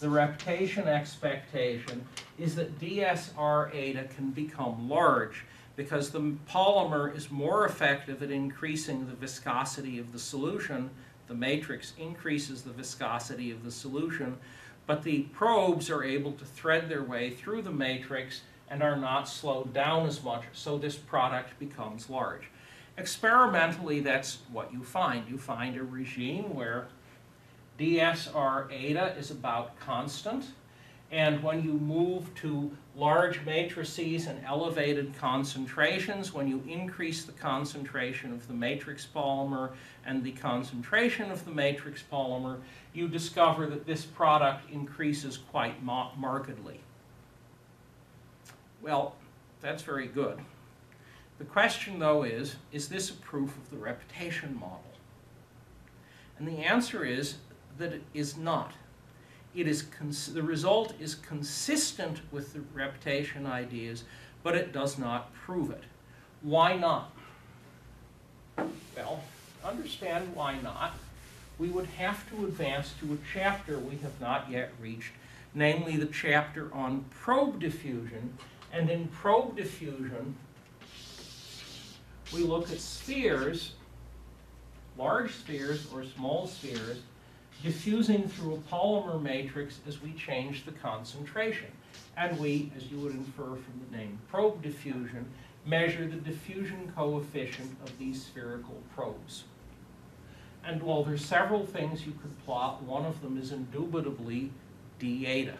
the reptation expectation is that DSR eta can become large because the polymer is more effective at increasing the viscosity of the solution. The matrix increases the viscosity of the solution, but the probes are able to thread their way through the matrix and are not slowed down as much, so this product becomes large. Experimentally, that's what you find. You find a regime where DSR eta is about constant, And when you move to large matrices and elevated concentrations, when you increase the concentration of the matrix polymer and the concentration of the matrix polymer, you discover that this product increases quite markedly. Well, that's very good. The question, though, is, is this a proof of the reptation model? And the answer is that it is not. It is the result is consistent with the reptation ideas, but it does not prove it. Why not? Well, understand why not. We would have to advance to a chapter we have not yet reached, namely the chapter on probe diffusion. And in probe diffusion, we look at spheres, large spheres or small spheres, diffusing through a polymer matrix as we change the concentration. And we, as you would infer from the name probe diffusion, measure the diffusion coefficient of these spherical probes. And while there's several things you could plot, one of them is indubitably d eta.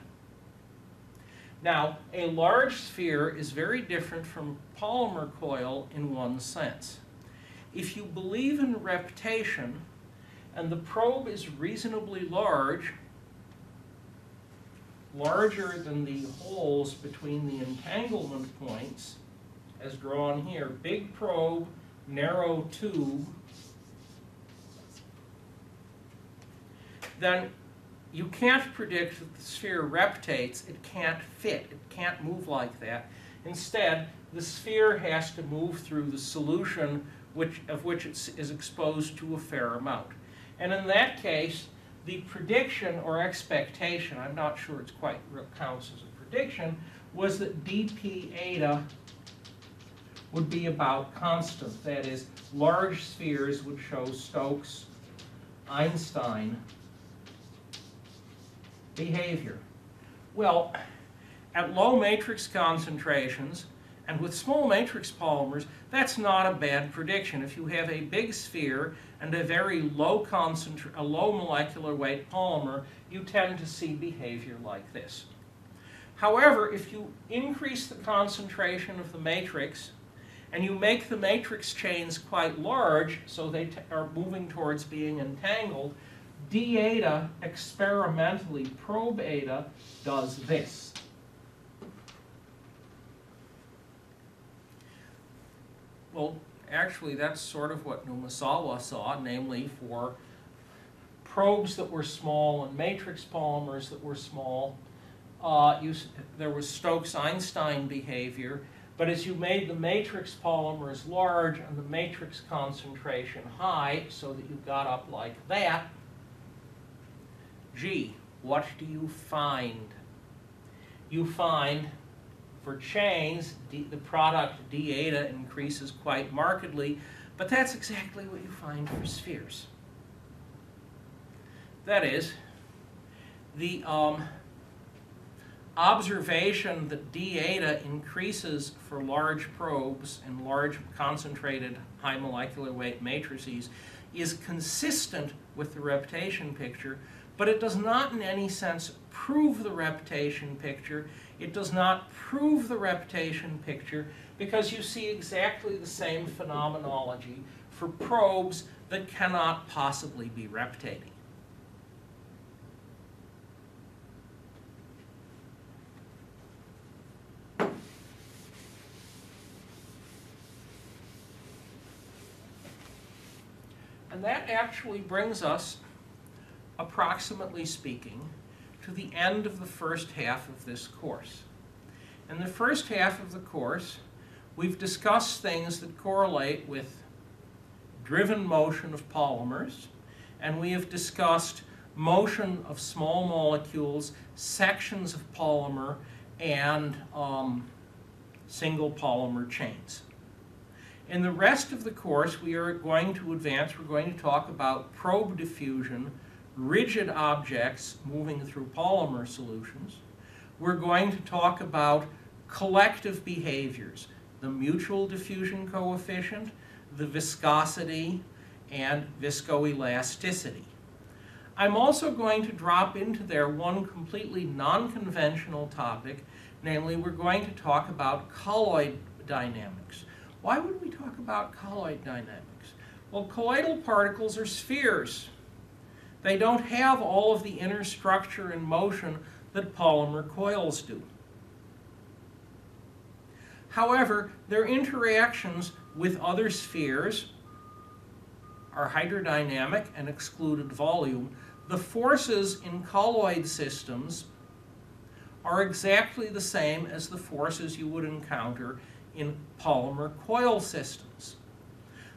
Now, a large sphere is very different from polymer coil in one sense. If you believe in reptation, and the probe is reasonably large, larger than the holes between the entanglement points, as drawn here. Big probe, narrow tube. Then you can't predict that the sphere reptates. It can't fit. It can't move like that. Instead, the sphere has to move through the solution which, of which it is exposed to a fair amount. And in that case, the prediction or expectation, I'm not sure it's quite counts as a prediction, was that dp eta would be about constant. That is, large spheres would show Stokes Einstein behavior. Well, at low matrix concentrations, and with small matrix polymers, that's not a bad prediction. If you have a big sphere and a very low a low molecular weight polymer, you tend to see behavior like this. However, if you increase the concentration of the matrix and you make the matrix chains quite large, so they are moving towards being entangled, d eta experimentally, probe eta, does this. Well, actually, that's sort of what Numasawa saw, namely for probes that were small and matrix polymers that were small. Uh, you, there was Stokes-Einstein behavior, but as you made the matrix polymers large and the matrix concentration high, so that you got up like that, gee, what do you find? You find for chains, D, the product d eta increases quite markedly, but that's exactly what you find for spheres. That is, the um, observation that d eta increases for large probes and large concentrated high molecular weight matrices is consistent with the reptation picture, but it does not in any sense prove the reptation picture. It does not prove the reptation picture because you see exactly the same phenomenology for probes that cannot possibly be reptating. And that actually brings us, approximately speaking, to the end of the first half of this course. In the first half of the course, we've discussed things that correlate with driven motion of polymers, and we have discussed motion of small molecules, sections of polymer, and um, single polymer chains. In the rest of the course, we are going to advance, we're going to talk about probe diffusion, rigid objects moving through polymer solutions. We're going to talk about collective behaviors, the mutual diffusion coefficient, the viscosity, and viscoelasticity. I'm also going to drop into there one completely non-conventional topic, namely we're going to talk about colloid dynamics. Why would we talk about colloid dynamics? Well, colloidal particles are spheres. They don't have all of the inner structure and motion that polymer coils do. However, their interactions with other spheres are hydrodynamic and excluded volume. The forces in colloid systems are exactly the same as the forces you would encounter in polymer coil systems.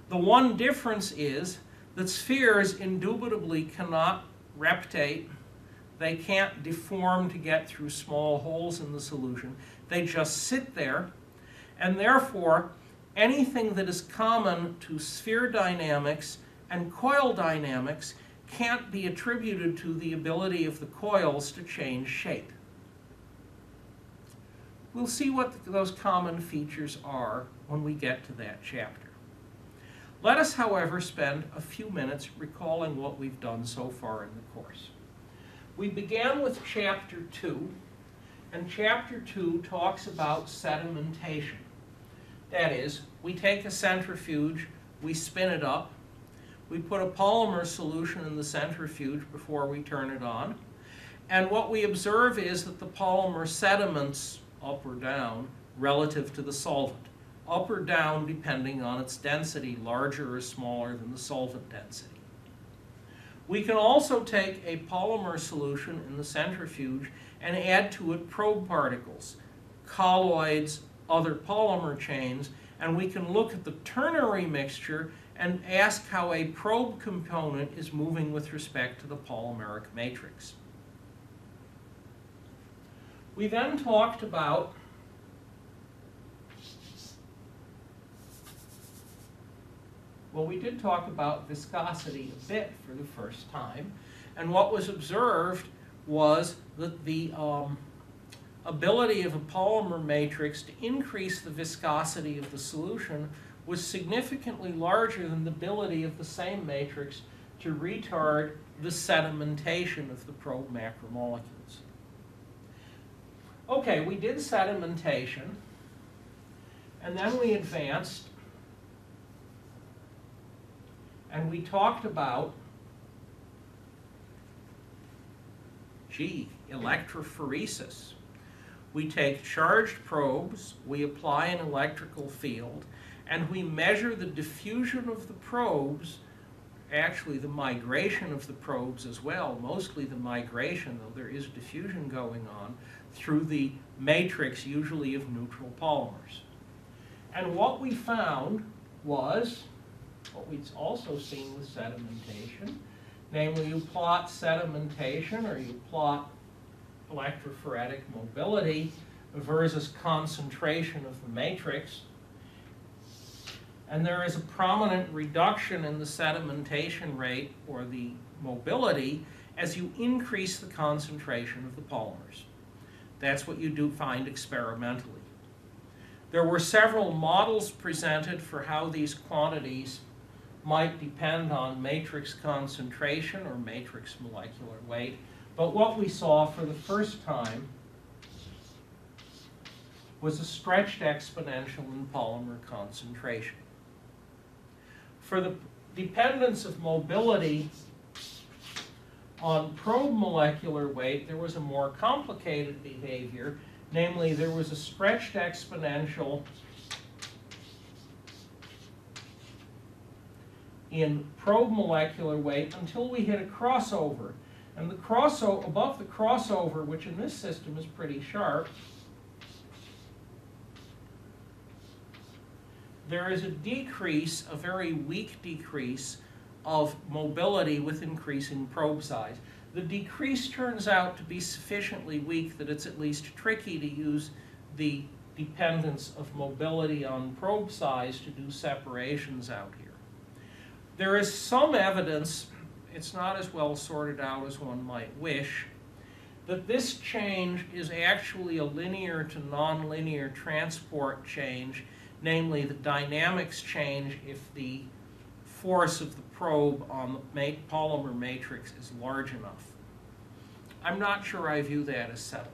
The one difference is that spheres indubitably cannot reptate. They can't deform to get through small holes in the solution. They just sit there. And therefore, anything that is common to sphere dynamics and coil dynamics can't be attributed to the ability of the coils to change shape. We'll see what those common features are when we get to that chapter. Let us, however, spend a few minutes recalling what we've done so far in the course. We began with Chapter 2, and Chapter 2 talks about sedimentation. That is, we take a centrifuge, we spin it up, we put a polymer solution in the centrifuge before we turn it on, and what we observe is that the polymer sediments up or down relative to the solvent up or down depending on its density, larger or smaller than the solvent density. We can also take a polymer solution in the centrifuge and add to it probe particles, colloids, other polymer chains, and we can look at the ternary mixture and ask how a probe component is moving with respect to the polymeric matrix. We then talked about Well, we did talk about viscosity a bit for the first time, and what was observed was that the um, ability of a polymer matrix to increase the viscosity of the solution was significantly larger than the ability of the same matrix to retard the sedimentation of the probe macromolecules. Okay, we did sedimentation, and then we advanced and we talked about, gee, electrophoresis. We take charged probes, we apply an electrical field, and we measure the diffusion of the probes, actually the migration of the probes as well, mostly the migration, though there is diffusion going on, through the matrix, usually of neutral polymers. And what we found was what we've also seen with sedimentation. Namely, you plot sedimentation or you plot electrophoretic mobility versus concentration of the matrix. And there is a prominent reduction in the sedimentation rate or the mobility as you increase the concentration of the polymers. That's what you do find experimentally. There were several models presented for how these quantities might depend on matrix concentration or matrix molecular weight. But what we saw for the first time was a stretched exponential in polymer concentration. For the dependence of mobility on probe molecular weight, there was a more complicated behavior. Namely, there was a stretched exponential in probe molecular weight until we hit a crossover. And the crossover, above the crossover, which in this system is pretty sharp, there is a decrease, a very weak decrease, of mobility with increasing probe size. The decrease turns out to be sufficiently weak that it's at least tricky to use the dependence of mobility on probe size to do separations out here. There is some evidence, it's not as well sorted out as one might wish, that this change is actually a linear to nonlinear transport change, namely the dynamics change if the force of the probe on the polymer matrix is large enough. I'm not sure I view that as settled.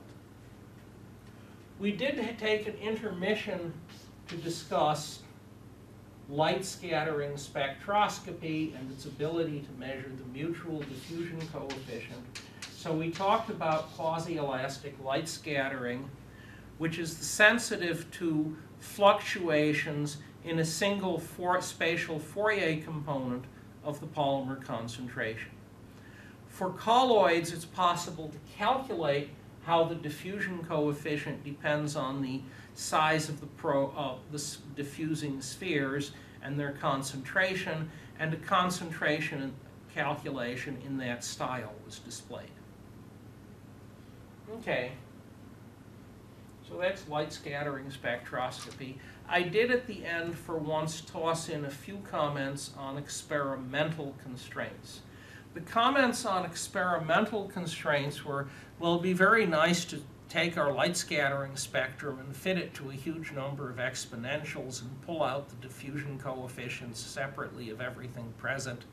We did take an intermission to discuss light scattering spectroscopy and its ability to measure the mutual diffusion coefficient. So we talked about quasi-elastic light scattering, which is sensitive to fluctuations in a single for spatial Fourier component of the polymer concentration. For colloids, it's possible to calculate how the diffusion coefficient depends on the size of the pro, uh, the diffusing spheres and their concentration, and a concentration calculation in that style was displayed. Okay. So that's light scattering spectroscopy. I did at the end for once toss in a few comments on experimental constraints. The comments on experimental constraints were, well, it'd be very nice to take our light scattering spectrum and fit it to a huge number of exponentials and pull out the diffusion coefficients separately of everything present.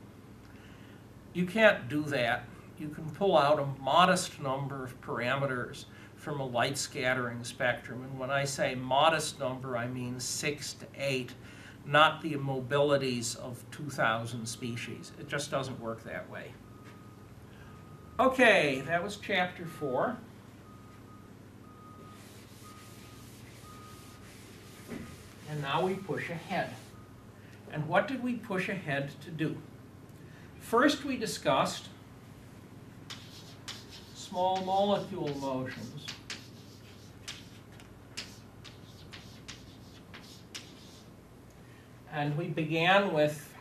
You can't do that. You can pull out a modest number of parameters from a light scattering spectrum. And when I say modest number, I mean six to eight, not the immobilities of 2,000 species. It just doesn't work that way. Okay, that was chapter four. And now we push ahead. And what did we push ahead to do? First, we discussed small molecule motions. And we began with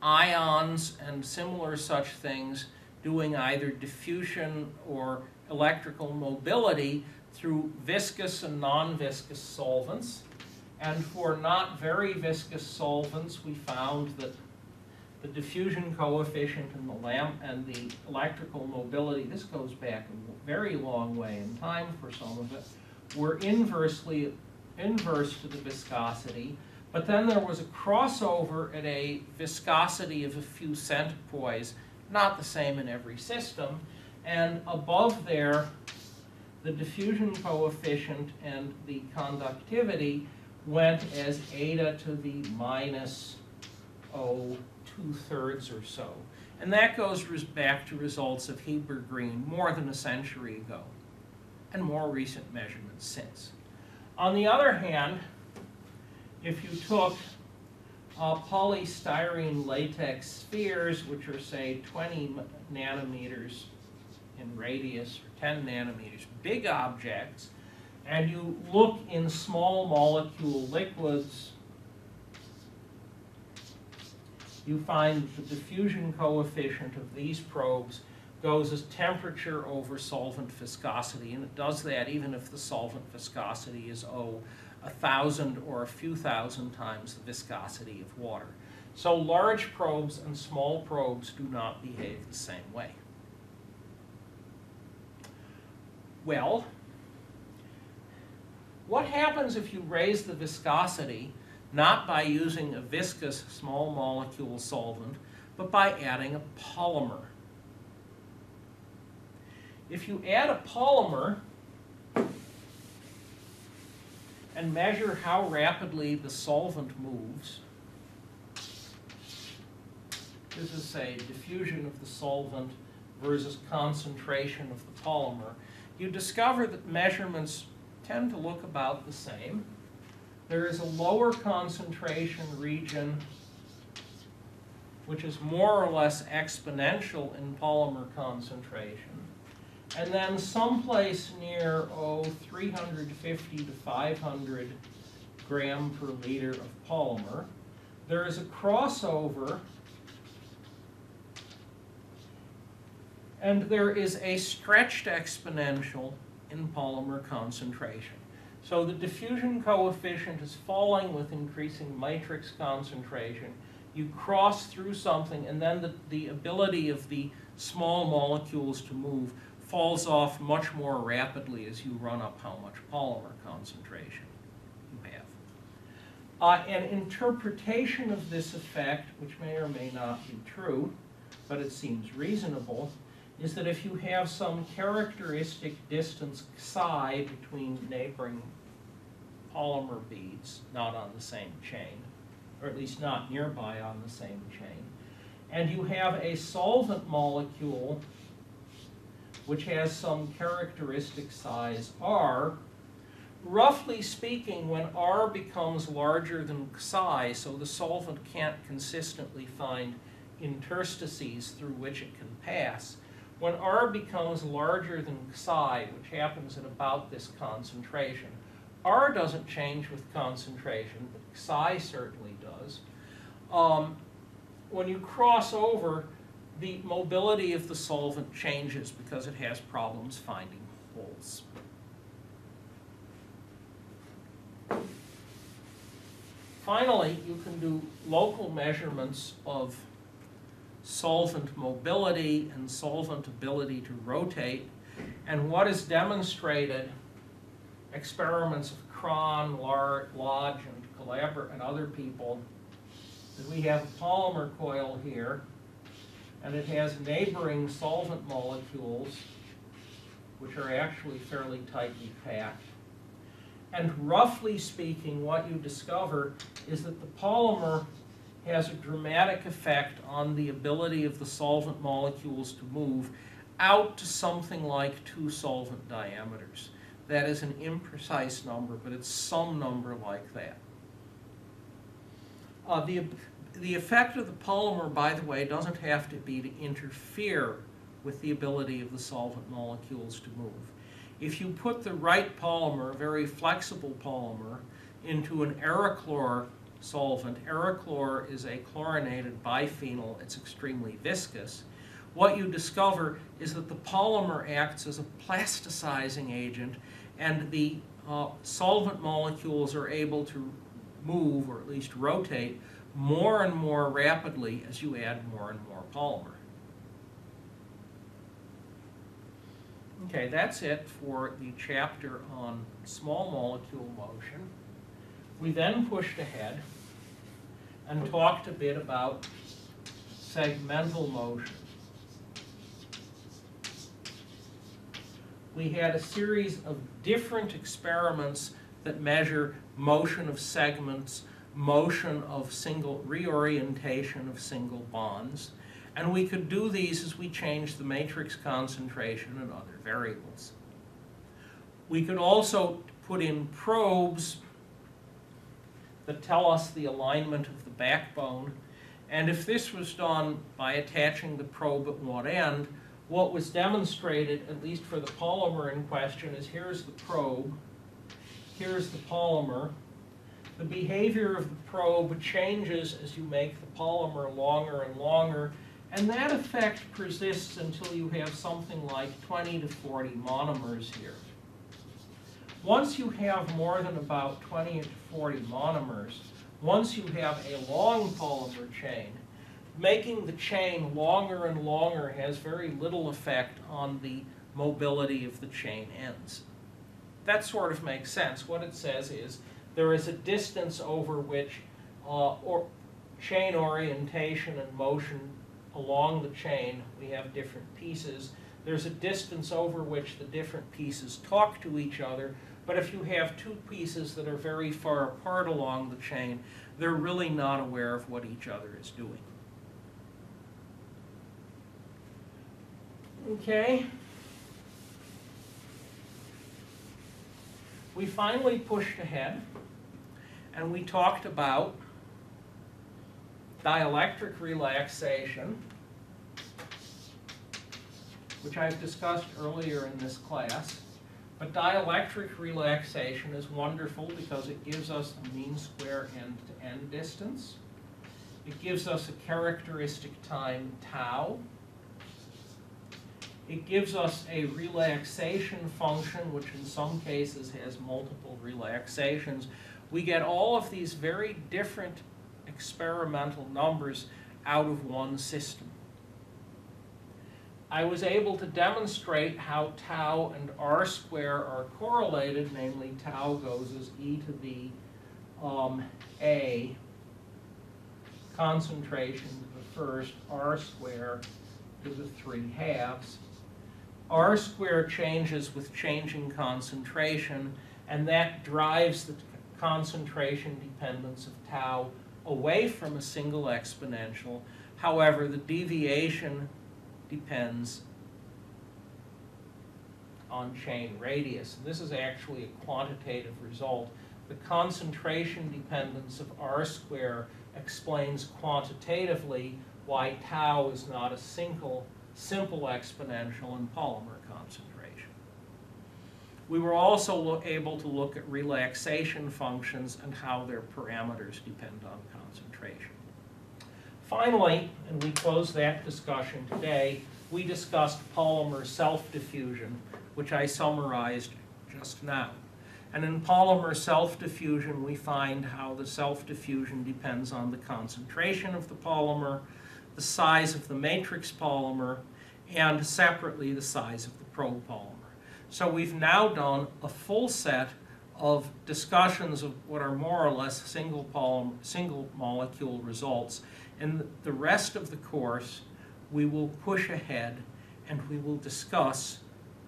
ions and similar such things doing either diffusion or electrical mobility through viscous and non-viscous solvents. And for not very viscous solvents, we found that the diffusion coefficient and the lamp and the electrical mobility, this goes back a very long way in time for some of it, were inversely inverse to the viscosity. But then there was a crossover at a viscosity of a few centipoise, not the same in every system. And above there, the diffusion coefficient and the conductivity went as eta to the minus oh two-thirds or so. And that goes back to results of Heber Green more than a century ago, and more recent measurements since. On the other hand, if you took uh, polystyrene latex spheres, which are say 20 nanometers in radius or 10 nanometers, big objects, and you look in small molecule liquids, you find the diffusion coefficient of these probes goes as temperature over solvent viscosity, and it does that even if the solvent viscosity is, oh, a thousand or a few thousand times the viscosity of water. So large probes and small probes do not behave the same way. Well, what happens if you raise the viscosity not by using a viscous small molecule solvent, but by adding a polymer? If you add a polymer and measure how rapidly the solvent moves, this is say diffusion of the solvent versus concentration of the polymer, you discover that measurements tend to look about the same. There is a lower concentration region which is more or less exponential in polymer concentration. And then someplace near, oh, 350 to 500 gram per liter of polymer, there is a crossover and there is a stretched exponential in polymer concentration. So the diffusion coefficient is falling with increasing matrix concentration. You cross through something, and then the, the ability of the small molecules to move falls off much more rapidly as you run up how much polymer concentration you have. Uh, an interpretation of this effect, which may or may not be true, but it seems reasonable, is that if you have some characteristic distance psi between neighboring polymer beads, not on the same chain, or at least not nearby on the same chain, and you have a solvent molecule which has some characteristic size r, roughly speaking, when r becomes larger than psi, so the solvent can't consistently find interstices through which it can pass, when r becomes larger than psi, which happens at about this concentration, r doesn't change with concentration, but psi certainly does. Um, when you cross over, the mobility of the solvent changes because it has problems finding holes. Finally, you can do local measurements of solvent mobility and solvent ability to rotate. And what is demonstrated, experiments of Cron, Lodge, and and other people, that we have a polymer coil here, and it has neighboring solvent molecules, which are actually fairly tightly packed. And roughly speaking, what you discover is that the polymer has a dramatic effect on the ability of the solvent molecules to move out to something like two solvent diameters. That is an imprecise number, but it's some number like that. Uh, the, the effect of the polymer, by the way, doesn't have to be to interfere with the ability of the solvent molecules to move. If you put the right polymer, a very flexible polymer, into an Aroclor solvent, Aroclor is a chlorinated biphenyl, it's extremely viscous, what you discover is that the polymer acts as a plasticizing agent and the uh, solvent molecules are able to move, or at least rotate, more and more rapidly as you add more and more polymer. Okay, that's it for the chapter on small molecule motion. We then pushed ahead and talked a bit about segmental motion. We had a series of different experiments that measure motion of segments, motion of single reorientation of single bonds. And we could do these as we change the matrix concentration and other variables. We could also put in probes that tell us the alignment of the backbone. And if this was done by attaching the probe at one end, what was demonstrated, at least for the polymer in question, is here's the probe, here's the polymer. The behavior of the probe changes as you make the polymer longer and longer, and that effect persists until you have something like 20 to 40 monomers here. Once you have more than about 20 to 40 monomers, once you have a long polymer chain, making the chain longer and longer has very little effect on the mobility of the chain ends. That sort of makes sense. What it says is there is a distance over which uh, or chain orientation and motion along the chain, we have different pieces. There's a distance over which the different pieces talk to each other, but if you have two pieces that are very far apart along the chain, they're really not aware of what each other is doing. Okay. We finally pushed ahead and we talked about dielectric relaxation, which I've discussed earlier in this class. But dielectric relaxation is wonderful because it gives us the mean square end-to-end -end distance. It gives us a characteristic time tau. It gives us a relaxation function, which in some cases has multiple relaxations. We get all of these very different experimental numbers out of one system. I was able to demonstrate how tau and r square are correlated, namely tau goes as e to the um, A concentration to the first R square to the three halves. R square changes with changing concentration, and that drives the concentration dependence of tau away from a single exponential. However, the deviation depends on chain radius. And this is actually a quantitative result. The concentration dependence of R square explains quantitatively why tau is not a single, simple exponential in polymer. We were also able to look at relaxation functions and how their parameters depend on concentration. Finally, and we close that discussion today, we discussed polymer self-diffusion, which I summarized just now. And in polymer self-diffusion, we find how the self-diffusion depends on the concentration of the polymer, the size of the matrix polymer, and separately, the size of the probe polymer. So we've now done a full set of discussions of what are more or less single single molecule results. In the rest of the course, we will push ahead and we will discuss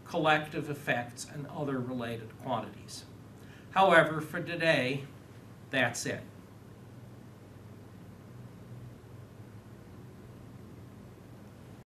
collective effects and other related quantities. However, for today, that's it.